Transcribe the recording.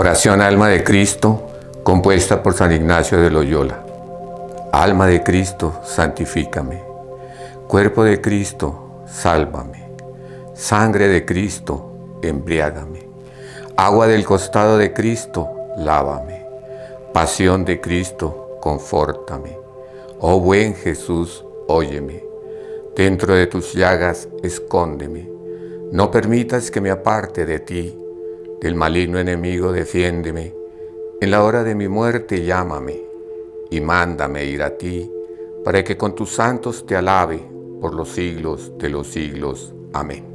Oración Alma de Cristo, compuesta por San Ignacio de Loyola. Alma de Cristo, santifícame. Cuerpo de Cristo, sálvame. Sangre de Cristo, embriágame. Agua del costado de Cristo, lávame. Pasión de Cristo, confórtame. Oh buen Jesús, óyeme. Dentro de tus llagas, escóndeme. No permitas que me aparte de ti del maligno enemigo defiéndeme. En la hora de mi muerte llámame y mándame ir a ti, para que con tus santos te alabe por los siglos de los siglos. Amén.